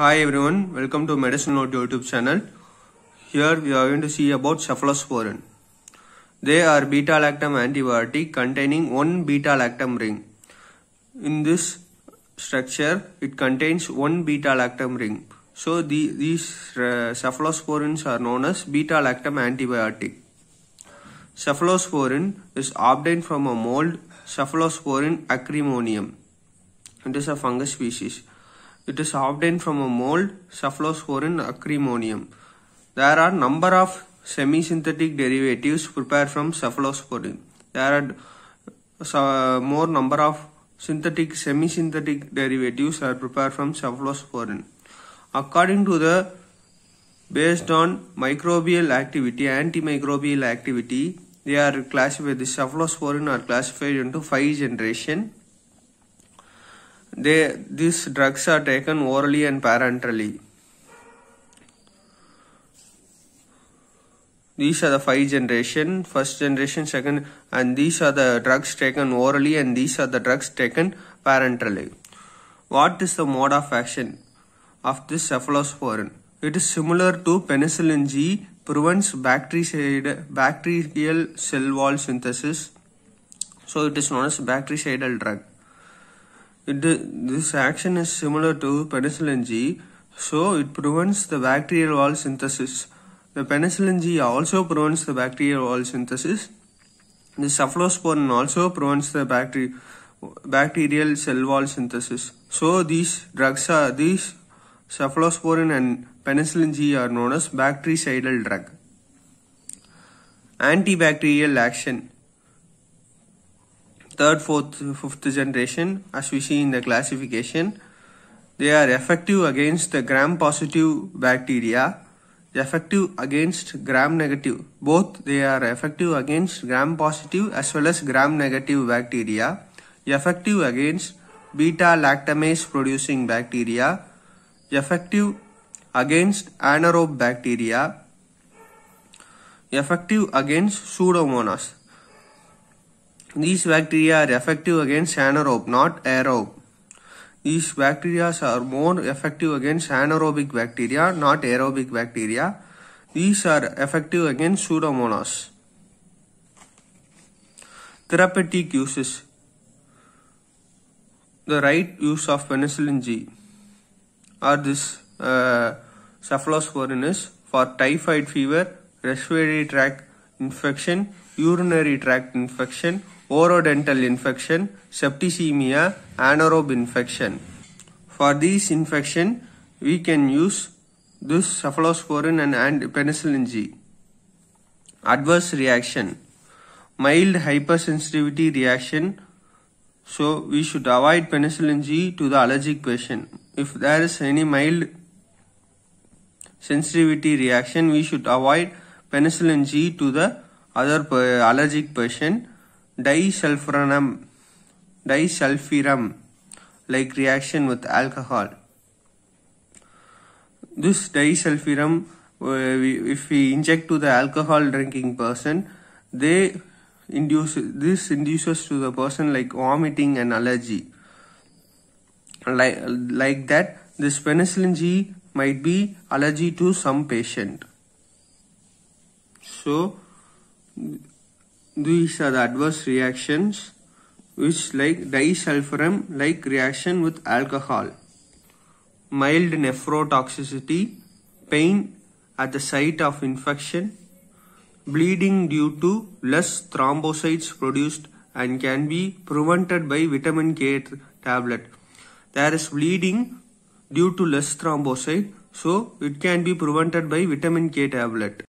Hi everyone, welcome to Medicine Note YouTube channel. Here we are going to see about cephalosporin. They are beta-lactam antibiotic containing one beta-lactam ring. In this structure, it contains one beta-lactam ring. So the, these uh, cephalosporins are known as beta-lactam antibiotic. Cephalosporin is obtained from a mold Cephalosporium acremonium. It is a fungus species. It is obtained from a mold Cephalosporium acremonium. There are number of semi-synthetic derivatives prepared from cephalosporin. There are uh, more number of synthetic semi-synthetic derivatives are prepared from cephalosporin. According to the based on microbial activity, antimicrobial activity, they are classified. The cephalosporin are classified into five generation. They these drugs are taken orally and parenterally. These are the five generation, first generation, second, and these are the drugs taken orally, and these are the drugs taken parenterally. What is the mode of action of this cephalosporin? It is similar to penicillin G, prevents bacterial cell wall synthesis. So it is known as bactericidal drug. It, this action is similar to penicillin G, so it prevents the bacterial wall synthesis. The penicillin G also prevents the bacterial wall synthesis. The cephalosporin also prevents the bacteri bacterial cell wall synthesis. So these drugs are these cephalosporin and penicillin G are known as bactericidal drug. Antibacterial action. Third, fourth, fifth generation, as we see in the classification, they are effective against the gram-positive bacteria, effective against gram-negative. Both they are effective against gram-positive as well as gram-negative bacteria, effective against beta-lactamase producing bacteria, effective against anaerobe bacteria, effective against pseudomonas. These bacteria are effective against anaerobe, not aerobe. These bacteria are more effective against anaerobic bacteria, not aerobic bacteria. These are effective against pseudomonas. Therapeutic uses. The right use of penicillin G or this uh, cephalosporin is for typhoid fever, respiratory tract infection, urinary tract infection, orodental infection, septicemia, anaerobe infection. For these infection, we can use this cephalosporin and penicillin G. Adverse reaction. Mild hypersensitivity reaction. So we should avoid penicillin G to the allergic patient. If there is any mild sensitivity reaction, we should avoid penicillin G to the other uh, allergic patient. Disulfiram, disulfiram, like reaction with alcohol. This disulfiram, uh, if we inject to the alcohol drinking person, they induce this induces to the person like vomiting and allergy. Like like that, this penicillin G might be allergy to some patient. So these are the adverse reactions which like disulfiram like reaction with alcohol. Mild nephrotoxicity, pain at the site of infection, bleeding due to less thrombocytes produced and can be prevented by vitamin K tablet. There is bleeding due to less thrombocyte so it can be prevented by vitamin K tablet.